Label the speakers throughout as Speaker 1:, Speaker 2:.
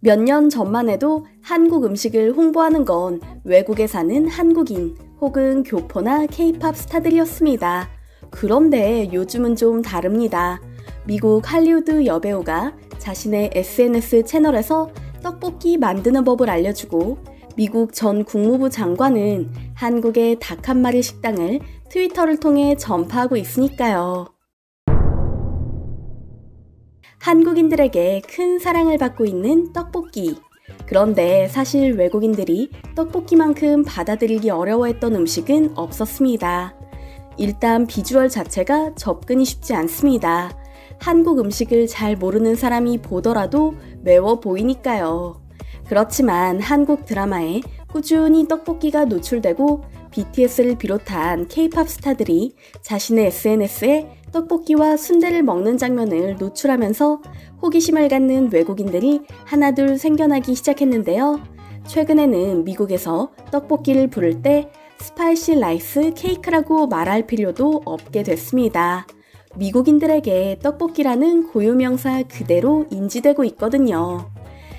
Speaker 1: 몇 년 전만 해도 한국 음식을 홍보하는 건 외국에 사는 한국인 혹은 교포나 케이팝 스타들이었습니다. 그런데 요즘은 좀 다릅니다. 미국 할리우드 여배우가 자신의 SNS 채널에서 떡볶이 만드는 법을 알려주고 미국 전 국무부 장관은 한국의 닭 한 마리 식당을 트위터를 통해 전파하고 있으니까요. 한국인들에게 큰 사랑을 받고 있는 떡볶이. 그런데 사실 외국인들이 떡볶이만큼 받아들이기 어려워했던 음식은 없었습니다. 일단 비주얼 자체가 접근이 쉽지 않습니다. 한국 음식을 잘 모르는 사람이 보더라도 매워 보이니까요. 그렇지만 한국 드라마에 꾸준히 떡볶이가 노출되고 BTS를 비롯한 K-팝 스타들이 자신의 SNS에 떡볶이와 순대를 먹는 장면을 노출하면서 호기심을 갖는 외국인들이 하나둘 생겨나기 시작했는데요. 최근에는 미국에서 떡볶이를 부를 때 spicy rice cake라고 말할 필요도 없게 됐습니다. 미국인들에게 떡볶이라는 고유명사 그대로 인지되고 있거든요.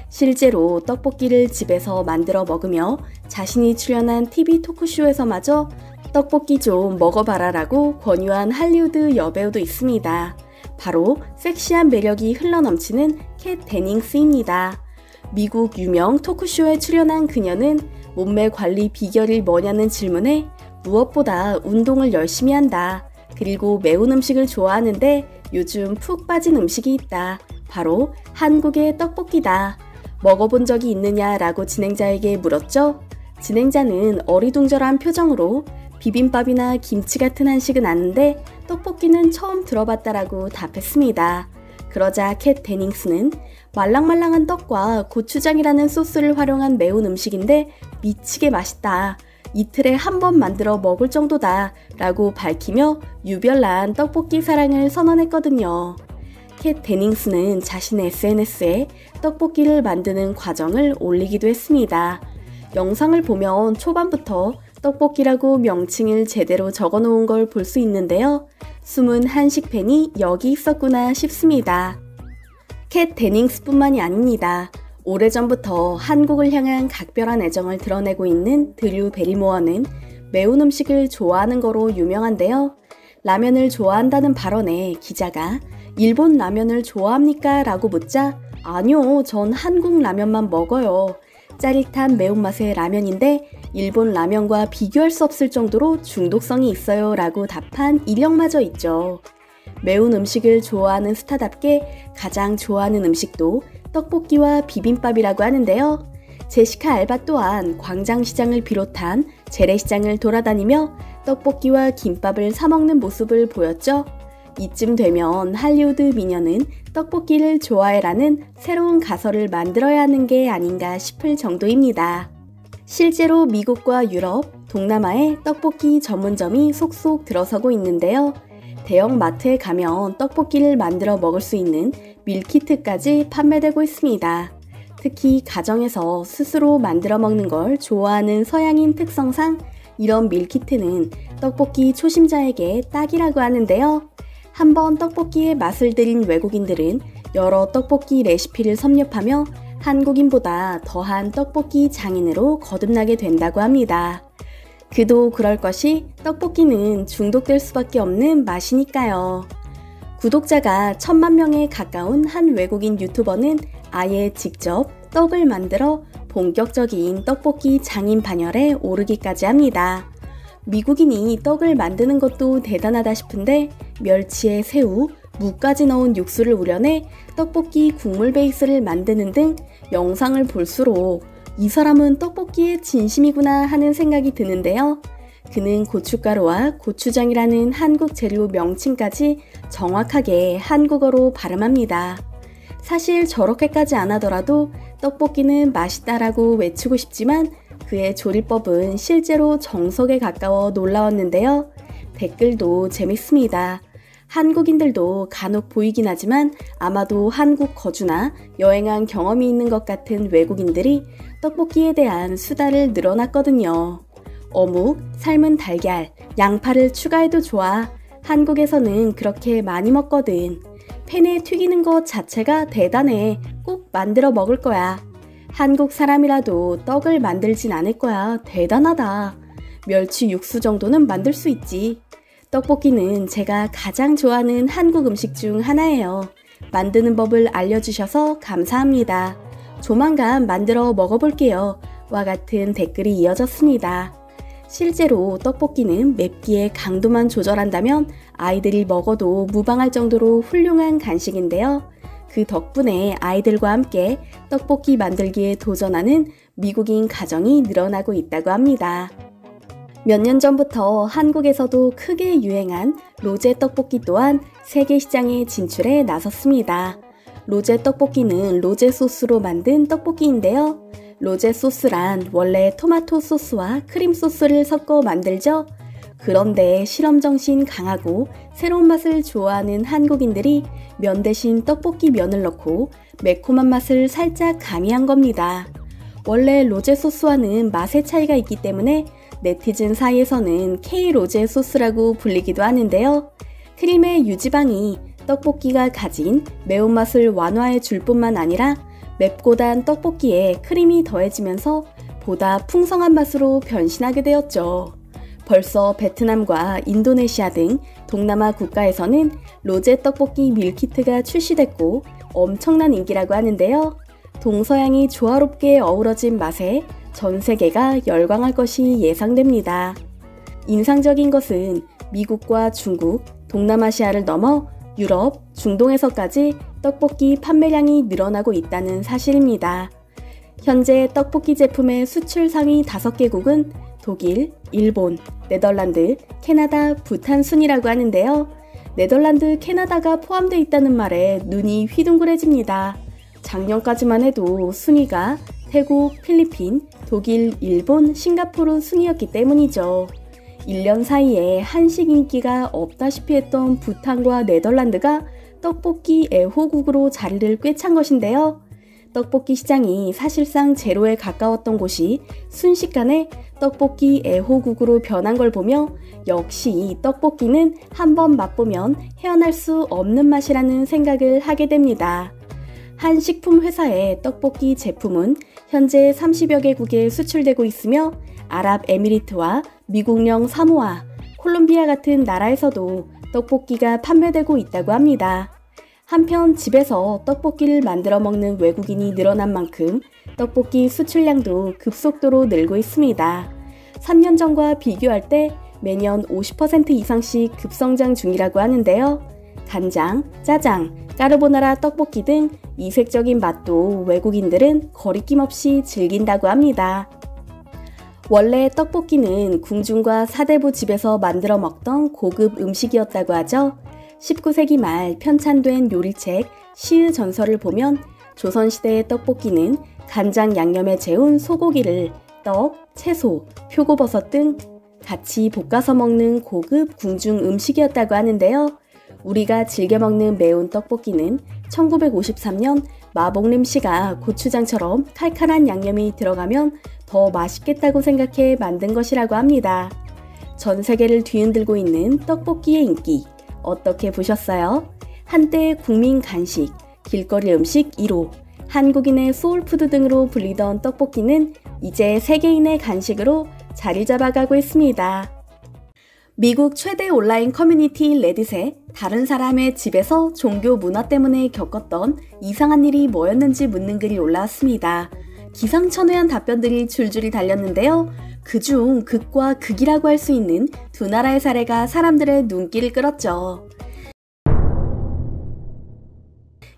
Speaker 1: 실제로 떡볶이를 집에서 만들어 먹으며 자신이 출연한 TV 토크쇼에서마저 떡볶이 좀 먹어봐라라고 권유한 할리우드 여배우도 있습니다. 바로 섹시한 매력이 흘러넘치는 캣 데닝스입니다. 미국 유명 토크쇼에 출연한 그녀는 몸매 관리 비결이 뭐냐는 질문에 무엇보다 운동을 열심히 한다. 그리고 매운 음식을 좋아하는데 요즘 푹 빠진 음식이 있다. 바로 한국의 떡볶이다. 먹어본 적이 있느냐라고 진행자에게 물었죠. 진행자는 어리둥절한 표정으로 비빔밥이나 김치 같은 한식은 아는데 떡볶이는 처음 들어봤다라고 답했습니다. 그러자 캣 데닝스는 말랑말랑한 떡과 고추장이라는 소스를 활용한 매운 음식인데 미치게 맛있다. 이틀에 한 번 만들어 먹을 정도다. 라고 밝히며 유별난 떡볶이 사랑을 선언했거든요. 캣 데닝스는 자신의 SNS에 떡볶이를 만드는 과정을 올리기도 했습니다. 영상을 보면 초반부터 떡볶이라고 명칭을 제대로 적어 놓은 걸 볼 수 있는데요. 숨은 한식 팬이 여기 있었구나 싶습니다. 캣 데닝스뿐만이 아닙니다. 오래전부터 한국을 향한 각별한 애정을 드러내고 있는 드류 베리모어는 매운 음식을 좋아하는 거로 유명한데요. 라면을 좋아한다는 발언에 기자가 일본 라면을 좋아합니까? 라고 묻자 아니요, 전 한국 라면만 먹어요. 짜릿한 매운맛의 라면인데 일본 라면과 비교할 수 없을 정도로 중독성이 있어요 라고 답한 이력마저 있죠. 매운 음식을 좋아하는 스타답게 가장 좋아하는 음식도 떡볶이와 비빔밥이라고 하는데요. 제시카 알바 또한 광장시장을 비롯한 재래시장을 돌아다니며 떡볶이와 김밥을 사먹는 모습을 보였죠. 이쯤 되면 할리우드 미녀는 떡볶이를 좋아해라는 새로운 가설을 만들어야 하는 게 아닌가 싶을 정도입니다. 실제로 미국과 유럽, 동남아에 떡볶이 전문점이 속속 들어서고 있는데요. 대형 마트에 가면 떡볶이를 만들어 먹을 수 있는 밀키트까지 판매되고 있습니다. 특히 가정에서 스스로 만들어 먹는 걸 좋아하는 서양인 특성상 이런 밀키트는 떡볶이 초심자에게 딱이라고 하는데요. 한번 떡볶이의 맛을 들인 외국인들은 여러 떡볶이 레시피를 섭렵하며 한국인보다 더한 떡볶이 장인으로 거듭나게 된다고 합니다. 그도 그럴 것이 떡볶이는 중독될 수밖에 없는 맛이니까요. 구독자가 천만 명에 가까운 한 외국인 유튜버는 아예 직접 떡을 만들어 본격적인 떡볶이 장인 반열에 오르기까지 합니다. 미국인이 떡을 만드는 것도 대단하다 싶은데 멸치에 새우, 무까지 넣은 육수를 우려내 떡볶이 국물 베이스를 만드는 등 영상을 볼수록 이 사람은 떡볶이의 진심이구나 하는 생각이 드는데요. 그는 고춧가루와 고추장이라는 한국 재료 명칭까지 정확하게 한국어로 발음합니다. 사실 저렇게까지 안 하더라도 떡볶이는 맛있다라고 외치고 싶지만 그의 조리법은 실제로 정석에 가까워 놀라웠는데요. 댓글도 재밌습니다. 한국인들도 간혹 보이긴 하지만 아마도 한국 거주나 여행한 경험이 있는 것 같은 외국인들이 떡볶이에 대한 수다를 늘어났거든요. 어묵, 삶은 달걀, 양파를 추가해도 좋아. 한국에서는 그렇게 많이 먹거든. 팬에 튀기는 것 자체가 대단해. 꼭 만들어 먹을 거야. 한국 사람이라도 떡을 만들진 않을 거야. 대단하다. 멸치 육수 정도는 만들 수 있지. 떡볶이는 제가 가장 좋아하는 한국 음식 중 하나예요. 만드는 법을 알려주셔서 감사합니다. 조만간 만들어 먹어볼게요. 와 같은 댓글이 이어졌습니다. 실제로 떡볶이는 맵기의 강도만 조절한다면 아이들이 먹어도 무방할 정도로 훌륭한 간식인데요. 그 덕분에 아이들과 함께 떡볶이 만들기에 도전하는 미국인 가정이 늘어나고 있다고 합니다. 몇 년 전부터 한국에서도 크게 유행한 로제 떡볶이 또한 세계 시장에 진출해 나섰습니다. 로제 떡볶이는 로제 소스로 만든 떡볶이인데요. 로제 소스란 원래 토마토 소스와 크림 소스를 섞어 만들죠. 그런데 실험 정신 강하고 새로운 맛을 좋아하는 한국인들이 면 대신 떡볶이 면을 넣고 매콤한 맛을 살짝 가미한 겁니다. 원래 로제 소스와는 맛의 차이가 있기 때문에 네티즌 사이에서는 K 로제 소스라고 불리기도 하는데요. 크림의 유지방이 떡볶이가 가진 매운맛을 완화해 줄 뿐만 아니라 맵고 단 떡볶이에 크림이 더해지면서 보다 풍성한 맛으로 변신하게 되었죠. 벌써 베트남과 인도네시아 등 동남아 국가에서는 로제 떡볶이 밀키트가 출시됐고 엄청난 인기라고 하는데요. 동서양이 조화롭게 어우러진 맛에 전 세계가 열광할 것이 예상됩니다. 인상적인 것은 미국과 중국, 동남아시아를 넘어 유럽, 중동에서까지 떡볶이 판매량이 늘어나고 있다는 사실입니다. 현재 떡볶이 제품의 수출 상위 5개국은 독일, 일본, 네덜란드, 캐나다, 부탄 순이라고 하는데요. 네덜란드, 캐나다가 포함되어 있다는 말에 눈이 휘둥그레집니다. 작년까지만 해도 순위가 태국, 필리핀, 독일, 일본, 싱가포르 순이었기 때문이죠. 1년 사이에 한식 인기가 없다시피 했던 부탄과 네덜란드가 떡볶이 애호국으로 자리를 꿰찬 것인데요. 떡볶이 시장이 사실상 제로에 가까웠던 곳이 순식간에 떡볶이 애호국으로 변한 걸 보며 역시 떡볶이는 한번 맛보면 헤어날 수 없는 맛이라는 생각을 하게 됩니다. 한 식품 회사의 떡볶이 제품은 현재 30여 개국에 수출되고 있으며 아랍에미리트와 미국령 사모아, 콜롬비아 같은 나라에서도 떡볶이가 판매되고 있다고 합니다. 한편 집에서 떡볶이를 만들어 먹는 외국인이 늘어난 만큼 떡볶이 수출량도 급속도로 늘고 있습니다. 3년 전과 비교할 때 매년 50% 이상씩 급성장 중이라고 하는데요. 간장, 짜장, 까르보나라 떡볶이 등 이색적인 맛도 외국인들은 거리낌 없이 즐긴다고 합니다. 원래 떡볶이는 궁중과 사대부 집에서 만들어 먹던 고급 음식이었다고 하죠. 19세기 말 편찬된 요리책 시의 전설을 보면 조선시대의 떡볶이는 간장 양념에 재운 소고기를 떡, 채소, 표고버섯 등 같이 볶아서 먹는 고급 궁중 음식이었다고 하는데요. 우리가 즐겨 먹는 매운 떡볶이는 1953년 마복림 씨가 고추장처럼 칼칼한 양념이 들어가면 더 맛있겠다고 생각해 만든 것이라고 합니다. 전 세계를 뒤흔들고 있는 떡볶이의 인기. 어떻게 보셨어요? 한때 국민 간식, 길거리 음식 1호, 한국인의 soul food 등으로 불리던 떡볶이는 이제 세계인의 간식으로 자리 잡아가고 있습니다. 미국 최대 온라인 커뮤니티 레딧에 다른 사람의 집에서 종교 문화 때문에 겪었던 이상한 일이 뭐였는지 묻는 글이 올라왔습니다. 기상천외한 답변들이 줄줄이 달렸는데요. 그중 극과 극이라고 할 수 있는 두 나라의 사례가 사람들의 눈길을 끌었죠.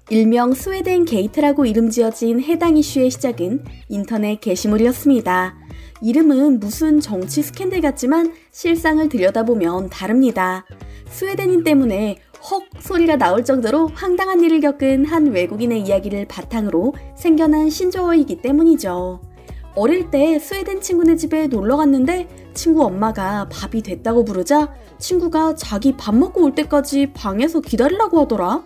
Speaker 1: 일명 스웨덴 게이트라고 이름 지어진 해당 이슈의 시작은 인터넷 게시물이었습니다. 이름은 무슨 정치 스캔들 같지만 실상을 들여다보면 다릅니다. 스웨덴인 때문에 헉 소리가 나올 정도로 황당한 일을 겪은 한 외국인의 이야기를 바탕으로 생겨난 신조어이기 때문이죠. 어릴 때 스웨덴 친구네 집에 놀러 갔는데 친구 엄마가 밥이 됐다고 부르자 친구가 자기 밥 먹고 올 때까지 방에서 기다리라고 하더라.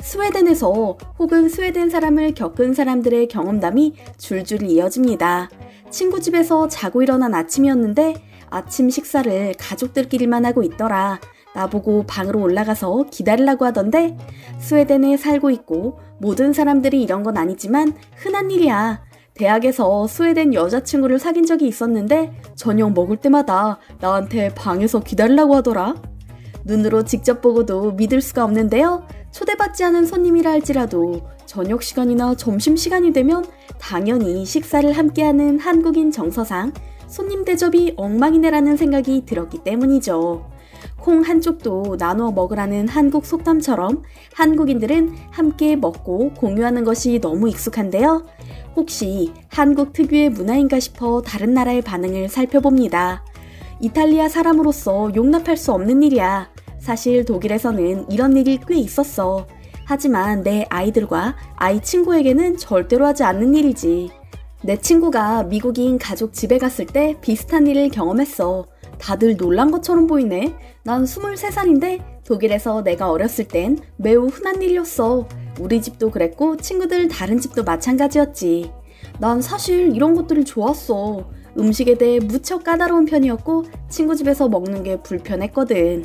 Speaker 1: 스웨덴에서 혹은 스웨덴 사람을 겪은 사람들의 경험담이 줄줄 이어집니다. 친구 집에서 자고 일어난 아침이었는데 아침 식사를 가족들끼리만 하고 있더라. 나보고 방으로 올라가서 기다리라고 하던데 스웨덴에 살고 있고 모든 사람들이 이런 건 아니지만 흔한 일이야. 대학에서 스웨덴 여자친구를 사귄 적이 있었는데 저녁 먹을 때마다 나한테 방에서 기다리라고 하더라. 눈으로 직접 보고도 믿을 수가 없는데요. 초대받지 않은 손님이라 할지라도 저녁 시간이나 점심 시간이 되면 당연히 식사를 함께하는 한국인 정서상 손님 대접이 엉망이네라는 생각이 들었기 때문이죠. 콩 한쪽도 나눠 먹으라는 한국 속담처럼 한국인들은 함께 먹고 공유하는 것이 너무 익숙한데요. 혹시 한국 특유의 문화인가 싶어 다른 나라의 반응을 살펴봅니다. 이탈리아 사람으로서 용납할 수 없는 일이야. 사실 독일에서는 이런 일이 꽤 있었어. 하지만 내 아이들과 아이 친구에게는 절대로 하지 않는 일이지. 내 친구가 미국인 가족 집에 갔을 때 비슷한 일을 경험했어. 다들 놀란 것처럼 보이네. 난 23살인데 독일에서 내가 어렸을 땐 매우 흔한 일이었어. 우리 집도 그랬고 친구들 다른 집도 마찬가지였지. 난 사실 이런 것들이 좋았어. 음식에 대해 무척 까다로운 편이었고 친구 집에서 먹는 게 불편했거든.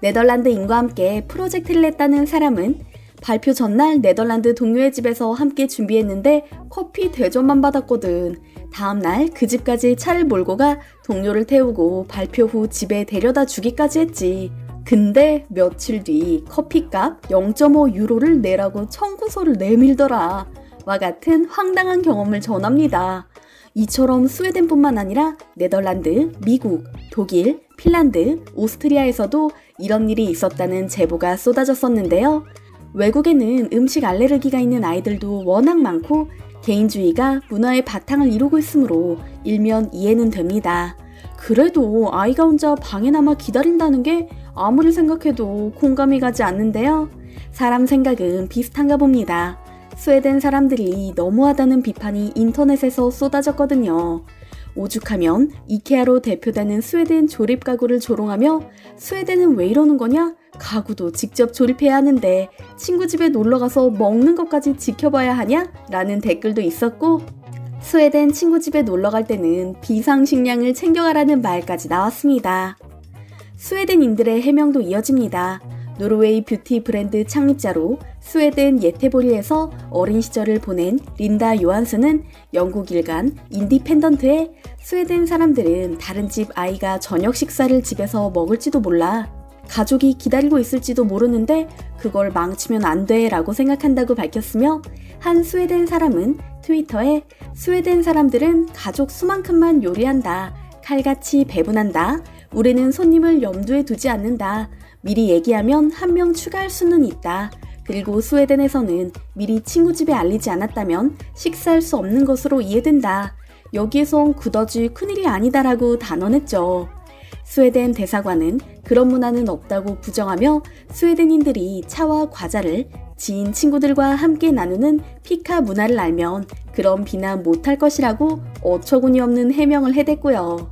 Speaker 1: 네덜란드인과 함께 프로젝트를 했다는 사람은 발표 전날 네덜란드 동료의 집에서 함께 준비했는데 커피 대접만 받았거든. 다음 날 그 집까지 차를 몰고 가 동료를 태우고 발표 후 집에 데려다 주기까지 했지. 근데 며칠 뒤 커피값 0.5 유로를 내라고 청구서를 내밀더라. 와 같은 황당한 경험을 전합니다. 이처럼 스웨덴뿐만 아니라 네덜란드, 미국, 독일, 핀란드, 오스트리아에서도 이런 일이 있었다는 제보가 쏟아졌었는데요. 외국에는 음식 알레르기가 있는 아이들도 워낙 많고 개인주의가 문화의 바탕을 이루고 있으므로 일면 이해는 됩니다. 그래도 아이가 혼자 방에 남아 기다린다는 게 아무리 생각해도 공감이 가지 않는데요. 사람 생각은 비슷한가 봅니다. 스웨덴 사람들이 너무하다는 비판이 인터넷에서 쏟아졌거든요. 오죽하면 이케아로 대표되는 스웨덴 조립 가구를 조롱하며 스웨덴은 왜 이러는 거냐? 가구도 직접 조립해야 하는데 친구 집에 놀러 가서 먹는 것까지 지켜봐야 하냐? 라는 댓글도 있었고 스웨덴 친구 집에 놀러 갈 때는 비상식량을 챙겨가라는 말까지 나왔습니다. 스웨덴인들의 해명도 이어집니다. 노르웨이 뷰티 브랜드 창립자로 스웨덴 예테보리에서 어린 시절을 보낸 린다 요한스는 영국 일간 인디펜던트에 스웨덴 사람들은 다른 집 아이가 저녁 식사를 집에서 먹을지도 몰라. 가족이 기다리고 있을지도 모르는데 그걸 망치면 안 돼 라고 생각한다고 밝혔으며 한 스웨덴 사람은 트위터에 스웨덴 사람들은 가족 수만큼만 요리한다. 칼같이 배분한다. 우리는 손님을 염두에 두지 않는다. 미리 얘기하면 한 명 추가할 수는 있다. 그리고 스웨덴에서는 미리 친구 집에 알리지 않았다면 식사할 수 없는 것으로 이해된다. 여기에선 그다지 큰일이 아니다라고 단언했죠. 스웨덴 대사관은 그런 문화는 없다고 부정하며 스웨덴인들이 차와 과자를 지인 친구들과 함께 나누는 fika 문화를 알면 그런 비난 못할 것이라고 어처구니 없는 해명을 해댔고요.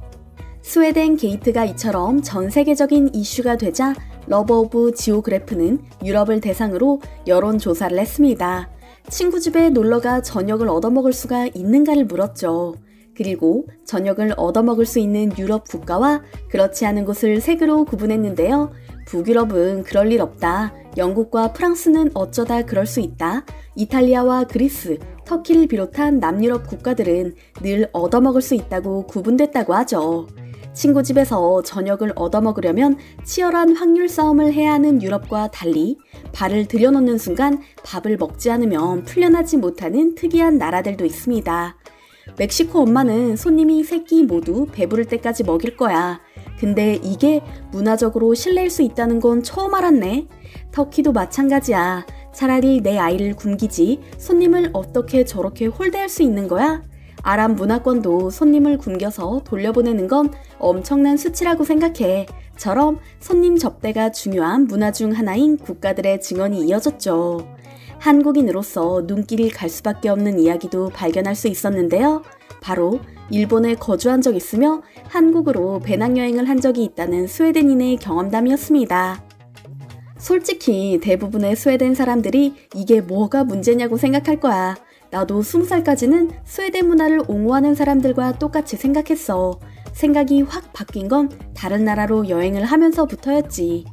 Speaker 1: 스웨덴 게이트가 이처럼 전 세계적인 이슈가 되자 Lover of Geography는 유럽을 대상으로 여론조사를 했습니다. 친구 집에 놀러가 저녁을 얻어먹을 수가 있는가를 물었죠. 그리고 저녁을 얻어먹을 수 있는 유럽 국가와 그렇지 않은 곳을 색으로 구분했는데요. 북유럽은 그럴 일 없다. 영국과 프랑스는 어쩌다 그럴 수 있다. 이탈리아와 그리스, 터키를 비롯한 남유럽 국가들은 늘 얻어먹을 수 있다고 구분됐다고 하죠. 친구 집에서 저녁을 얻어먹으려면 치열한 확률 싸움을 해야 하는 유럽과 달리 발을 들여놓는 순간 밥을 먹지 않으면 풀려나지 못하는 특이한 나라들도 있습니다. 멕시코 엄마는 손님이 새끼 모두 배부를 때까지 먹일 거야. 근데 이게 문화적으로 신뢰일 수 있다는 건 처음 알았네. 터키도 마찬가지야. 차라리 내 아이를 굶기지 손님을 어떻게 저렇게 홀대할 수 있는 거야? 아랍 문화권도 손님을 굶겨서 돌려보내는 건 엄청난 수치라고 생각해. 처럼 손님 접대가 중요한 문화 중 하나인 국가들의 증언이 이어졌죠. 한국인으로서 눈길이 갈 수밖에 없는 이야기도 발견할 수 있었는데요. 바로 일본에 거주한 적 있으며 한국으로 배낭여행을 한 적이 있다는 스웨덴인의 경험담이었습니다. 솔직히 대부분의 스웨덴 사람들이 이게 뭐가 문제냐고 생각할 거야. 나도 20살까지는 스웨덴 문화를 옹호하는 사람들과 똑같이 생각했어. 생각이 확 바뀐 건 다른 나라로 여행을 하면서부터였지.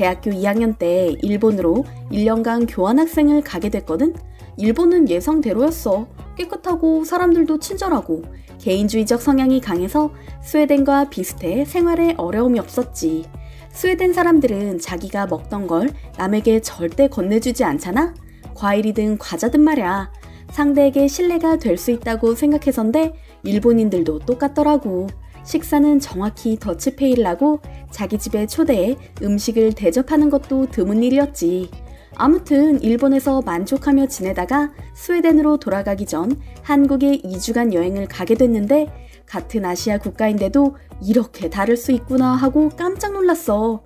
Speaker 1: 대학교 2학년 때 일본으로 1년간 교환학생을 가게 됐거든? 일본은 예상대로였어. 깨끗하고 사람들도 친절하고 개인주의적 성향이 강해서 스웨덴과 비슷해 생활에 어려움이 없었지. 스웨덴 사람들은 자기가 먹던 걸 남에게 절대 건네주지 않잖아? 과일이든 과자든 말야. 상대에게 신뢰가 될 수 있다고 생각해서인데 일본인들도 똑같더라고. 식사는 정확히 더치페이를 하고 자기 집에 초대해 음식을 대접하는 것도 드문 일이었지. 아무튼 일본에서 만족하며 지내다가 스웨덴으로 돌아가기 전 한국에 2주간 여행을 가게 됐는데 같은 아시아 국가인데도 이렇게 다를 수 있구나 하고 깜짝 놀랐어.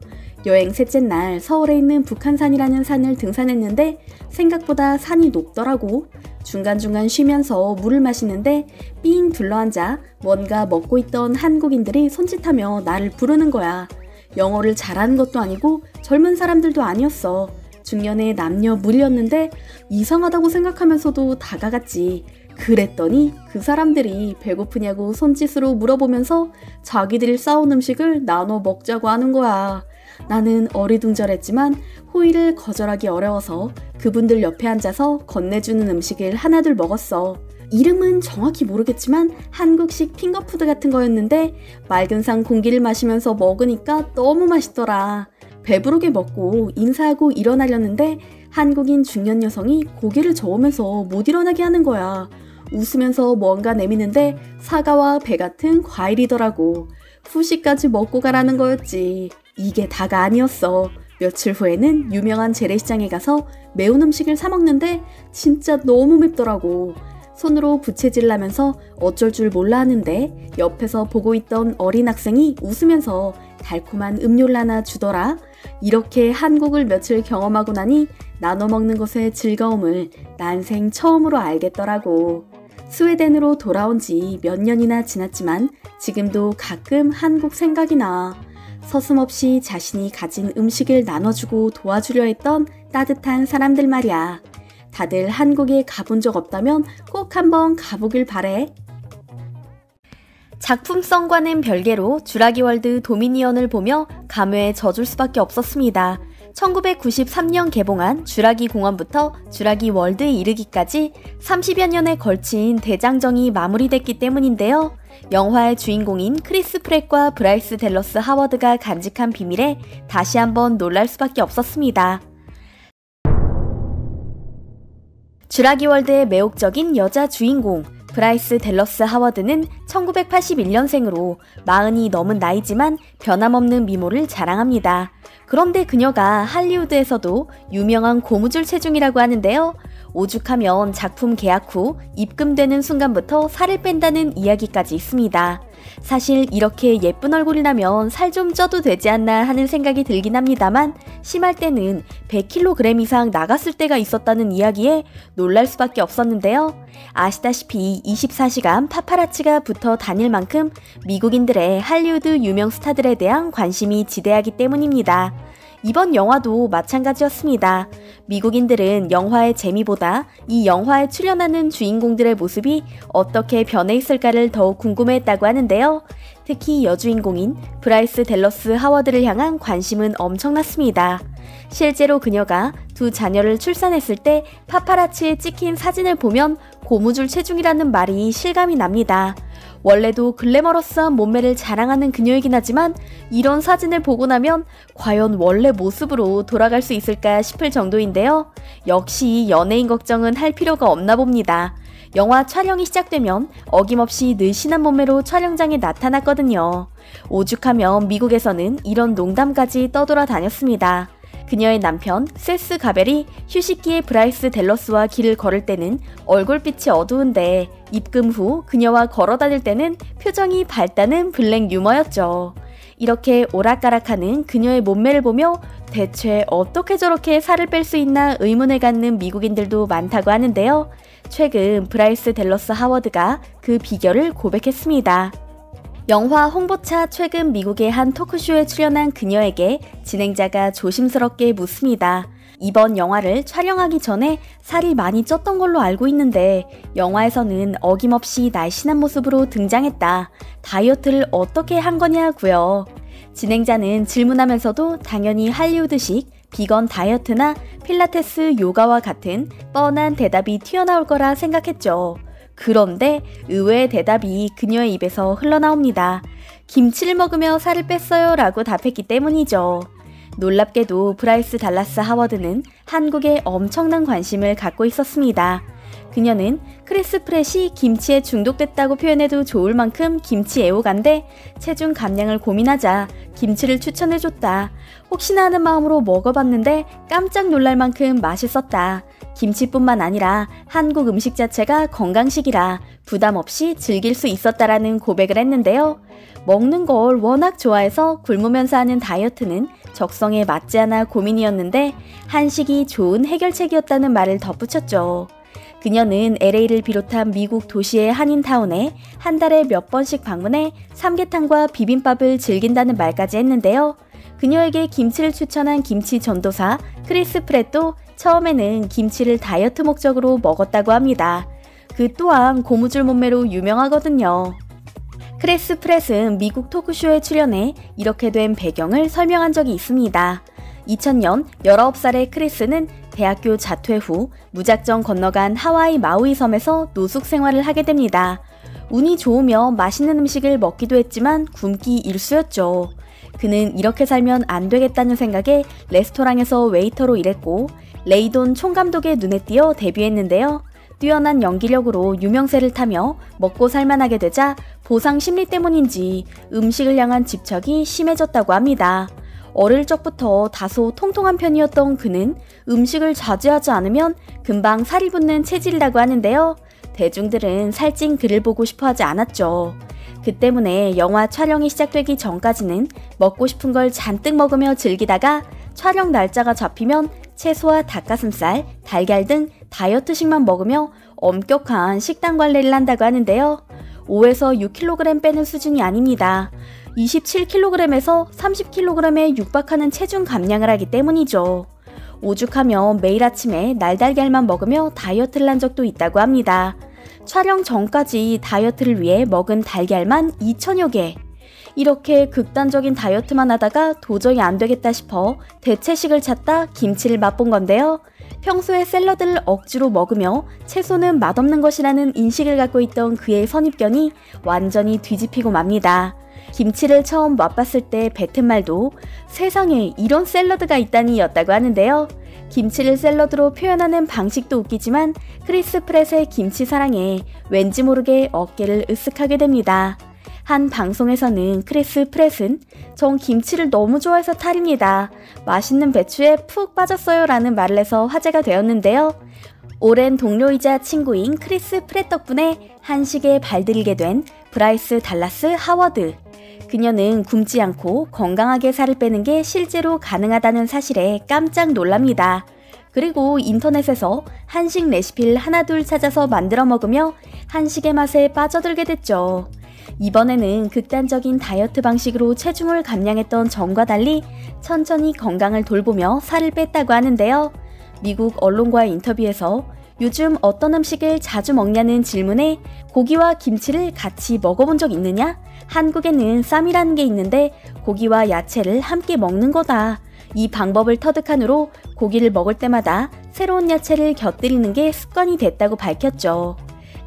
Speaker 1: 여행 셋째 날 서울에 있는 북한산이라는 산을 등산했는데 생각보다 산이 높더라고. 중간중간 쉬면서 물을 마시는데 삥 둘러앉아 뭔가 먹고 있던 한국인들이 손짓하며 나를 부르는 거야. 영어를 잘하는 것도 아니고 젊은 사람들도 아니었어. 중년의 남녀 물이었는데 이상하다고 생각하면서도 다가갔지. 그랬더니 그 사람들이 배고프냐고 손짓으로 물어보면서 자기들이 싸운 음식을 나눠 먹자고 하는 거야. 나는 어리둥절했지만 호의를 거절하기 어려워서 그분들 옆에 앉아서 건네주는 음식을 하나둘 먹었어. 이름은 정확히 모르겠지만 한국식 핑거푸드 같은 거였는데 맑은 산 공기를 마시면서 먹으니까 너무 맛있더라. 배부르게 먹고 인사하고 일어나려는데 한국인 중년 여성이 고개를 저으면서 못 일어나게 하는 거야. 웃으면서 뭔가 내미는데 사과와 배 같은 과일이더라고. 후식까지 먹고 가라는 거였지. 이게 다가 아니었어. 며칠 후에는 유명한 재래시장에 가서 매운 음식을 사 먹는데 진짜 너무 맵더라고. 손으로 부채질 하면서 어쩔 줄 몰라 하는데 옆에서 보고 있던 어린 학생이 웃으면서 달콤한 음료를 하나 주더라. 이렇게 한국을 며칠 경험하고 나니 나눠 먹는 것의 즐거움을 난생 처음으로 알겠더라고. 스웨덴으로 돌아온 지 몇 년이나 지났지만 지금도 가끔 한국 생각이 나. 서슴없이 자신이 가진 음식을 나눠주고 도와주려 했던 따뜻한 사람들 말이야. 다들 한국에 가본 적 없다면 꼭 한번 가보길 바래. 작품성과는 별개로 주라기 월드 도미니언을 보며 감회에 젖을 수밖에 없었습니다. 1993년 개봉한 주라기 공원부터 주라기 월드에 이르기까지 30여 년에 걸친 대장정이 마무리됐기 때문인데요. 영화의 주인공인 크리스 프랫과 브라이스 댈러스 하워드가 간직한 비밀에 다시 한번 놀랄 수밖에 없었습니다. 주라기 월드의 매혹적인 여자 주인공 브라이스 댈러스 하워드는 1981년생으로 마흔이 넘은 나이지만 변함없는 미모를 자랑합니다. 그런데 그녀가 할리우드에서도 유명한 고무줄 체중이라고 하는데요. 오죽하면 작품 계약 후 입금되는 순간부터 살을 뺀다는 이야기까지 있습니다. 사실 이렇게 예쁜 얼굴이라면 살 좀 쪄도 되지 않나 하는 생각이 들긴 합니다만 심할 때는 100kg 이상 나갔을 때가 있었다는 이야기에 놀랄 수밖에 없었는데요. 아시다시피 24시간 파파라치가 붙어 다닐 만큼 미국인들의 할리우드 유명 스타들에 대한 관심이 지대하기 때문입니다. 이번 영화도 마찬가지였습니다. 미국인들은 영화의 재미보다 이 영화에 출연하는 주인공들의 모습이 어떻게 변해 있을까를 더욱 궁금해했다고 하는데요. 특히 여주인공인 브라이스 델러스 하워드를 향한 관심은 엄청났습니다. 실제로 그녀가 두 자녀를 출산했을 때 파파라치에 찍힌 사진을 보면 고무줄 체중이라는 말이 실감이 납니다. 원래도 글래머러스한 몸매를 자랑하는 그녀이긴 하지만 이런 사진을 보고 나면 과연 원래 모습으로 돌아갈 수 있을까 싶을 정도인데요. 역시 연예인 걱정은 할 필요가 없나 봅니다. 영화 촬영이 시작되면 어김없이 늘씬한 몸매로 촬영장에 나타났거든요. 오죽하면 미국에서는 이런 농담까지 떠돌아 다녔습니다. 그녀의 남편 세스 가벨이 휴식기에 브라이스 댈러스와 길을 걸을 때는 얼굴빛이 어두운데 입금 후 그녀와 걸어 다닐 때는 표정이 밝다는 블랙 유머였죠. 이렇게 오락가락하는 그녀의 몸매를 보며 대체 어떻게 저렇게 살을 뺄 수 있나 의문을 갖는 미국인들도 많다고 하는데요. 최근 브라이스 델러스 하워드가 그 비결을 고백했습니다. 영화 홍보차 최근 미국의 한 토크쇼에 출연한 그녀에게 진행자가 조심스럽게 묻습니다. 이번 영화를 촬영하기 전에 살이 많이 쪘던 걸로 알고 있는데 영화에서는 어김없이 날씬한 모습으로 등장했다. 다이어트를 어떻게 한 거냐고요. 진행자는 질문하면서도 당연히 할리우드식 비건 다이어트나 필라테스 요가와 같은 뻔한 대답이 튀어나올 거라 생각했죠. 그런데 의외의 대답이 그녀의 입에서 흘러나옵니다. 김치를 먹으며 살을 뺐어요 라고 답했기 때문이죠. 놀랍게도 브라이스 댈러스 하워드는 한국에 엄청난 관심을 갖고 있었습니다. 그녀는 크리스 프랫이 김치에 중독됐다고 표현해도 좋을 만큼 김치 애호가인데 체중 감량을 고민하자 김치를 추천해줬다. 혹시나 하는 마음으로 먹어봤는데 깜짝 놀랄 만큼 맛있었다. 김치뿐만 아니라 한국 음식 자체가 건강식이라 부담 없이 즐길 수 있었다라는 고백을 했는데요. 먹는 걸 워낙 좋아해서 굶으면서 하는 다이어트는 적성에 맞지 않아 고민이었는데 한식이 좋은 해결책이었다는 말을 덧붙였죠. 그녀는 LA를 비롯한 미국 도시의 한인타운에 한 달에 몇 번씩 방문해 삼계탕과 비빔밥을 즐긴다는 말까지 했는데요. 그녀에게 김치를 추천한 김치 전도사 크리스 프랫도 처음에는 김치를 다이어트 목적으로 먹었다고 합니다. 그 또한 고무줄 몸매로 유명하거든요. 크리스 프랫은 미국 토크쇼에 출연해 이렇게 된 배경을 설명한 적이 있습니다. 2000년 19살의 크리스는 대학교 자퇴 후 무작정 건너간 하와이 마우이 섬에서 노숙 생활을 하게 됩니다. 운이 좋으면 맛있는 음식을 먹기도 했지만 굶기 일쑤였죠. 그는 이렇게 살면 안 되겠다는 생각에 레스토랑에서 웨이터로 일했고 레이 돈 총 감독의 눈에 띄어 데뷔했는데요. 뛰어난 연기력으로 유명세를 타며 먹고 살만하게 되자 보상 심리 때문인지 음식을 향한 집착이 심해졌다고 합니다. 어릴 적부터 다소 통통한 편이었던 그는 음식을 자제하지 않으면 금방 살이 붙는 체질이라고 하는데요. 대중들은 살찐 그를 보고 싶어 하지 않았죠. 그 때문에 영화 촬영이 시작되기 전까지는 먹고 싶은 걸 잔뜩 먹으며 즐기다가 촬영 날짜가 잡히면 채소와 닭가슴살, 달걀 등 다이어트식만 먹으며 엄격한 식단 관리를 한다고 하는데요. 5에서 6kg 빼는 수준이 아닙니다. 27kg에서 30kg에 육박하는 체중 감량을 하기 때문이죠. 오죽하면 매일 아침에 날달걀만 먹으며 다이어트를 한 적도 있다고 합니다. 촬영 전까지 다이어트를 위해 먹은 달걀만 2천여 개. 이렇게 극단적인 다이어트만 하다가 도저히 안 되겠다 싶어 대체식을 찾다 김치를 맛본 건데요. 평소에 샐러드를 억지로 먹으며 채소는 맛없는 것이라는 인식을 갖고 있던 그의 선입견이 완전히 뒤집히고 맙니다. 김치를 처음 맛봤을 때 뱉은 말도 세상에 이런 샐러드가 있다니 였다고 하는데요. 김치를 샐러드로 표현하는 방식도 웃기지만 크리스 프랫의 김치 사랑에 왠지 모르게 어깨를 으쓱하게 됩니다. 한 방송에서는 크리스 프랫은 전 김치를 너무 좋아해서 탈입니다. 맛있는 배추에 푹 빠졌어요 라는 말을 해서 화제가 되었는데요. 오랜 동료이자 친구인 크리스 프랫 덕분에 한식에 발들이게 된 브라이스 댈러스 하워드. 그녀는 굶지 않고 건강하게 살을 빼는 게 실제로 가능하다는 사실에 깜짝 놀랍니다. 그리고 인터넷에서 한식 레시피를 하나둘 찾아서 만들어 먹으며 한식의 맛에 빠져들게 됐죠. 이번에는 극단적인 다이어트 방식으로 체중을 감량했던 전과 달리 천천히 건강을 돌보며 살을 뺐다고 하는데요. 미국 언론과의 인터뷰에서 요즘 어떤 음식을 자주 먹냐는 질문에 고기와 김치를 같이 먹어본 적 있느냐? 한국에는 쌈이라는 게 있는데 고기와 야채를 함께 먹는 거다. 이 방법을 터득한 후로 고기를 먹을 때마다 새로운 야채를 곁들이는 게 습관이 됐다고 밝혔죠.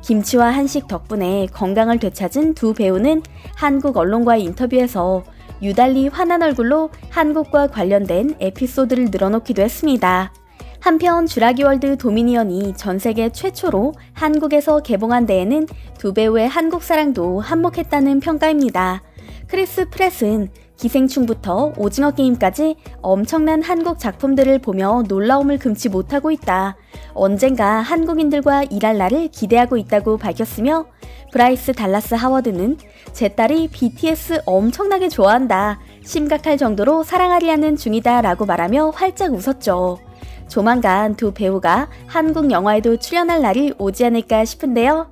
Speaker 1: 김치와 한식 덕분에 건강을 되찾은 두 배우는 한국 언론과의 인터뷰에서 유달리 환한 얼굴로 한국과 관련된 에피소드를 늘어놓기도 했습니다. 한편 주라기 월드 도미니언이 전 세계 최초로 한국에서 개봉한 데에는 두 배우의 한국 사랑도 한몫했다는 평가입니다. 크리스 프랫은 기생충부터 오징어 게임까지 엄청난 한국 작품들을 보며 놀라움을 금치 못하고 있다. 언젠가 한국인들과 일할 날을 기대하고 있다고 밝혔으며 브라이스 달라스 하워드는 제 딸이 BTS 엄청나게 좋아한다. 심각할 정도로 사랑앓이하는 중이다 라고 말하며 활짝 웃었죠. 조만간 두 배우가 한국 영화에도 출연할 날이 오지 않을까 싶은데요.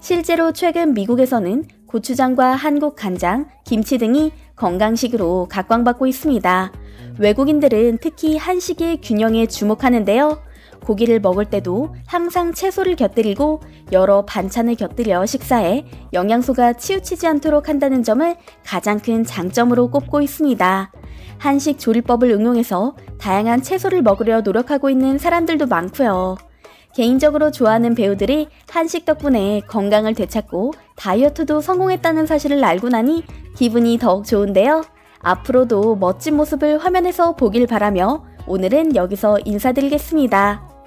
Speaker 1: 실제로 최근 미국에서는 고추장과 한국 간장, 김치 등이 건강식으로 각광받고 있습니다. 외국인들은 특히 한식의 균형에 주목하는데요. 고기를 먹을 때도 항상 채소를 곁들이고 여러 반찬을 곁들여 식사해 영양소가 치우치지 않도록 한다는 점을 가장 큰 장점으로 꼽고 있습니다. 한식 조리법을 응용해서 다양한 채소를 먹으려 노력하고 있는 사람들도 많고요. 개인적으로 좋아하는 배우들이 한식 덕분에 건강을 되찾고 다이어트도 성공했다는 사실을 알고 나니 기분이 더욱 좋은데요. 앞으로도 멋진 모습을 화면에서 보길 바라며 오늘은 여기서 인사드리겠습니다.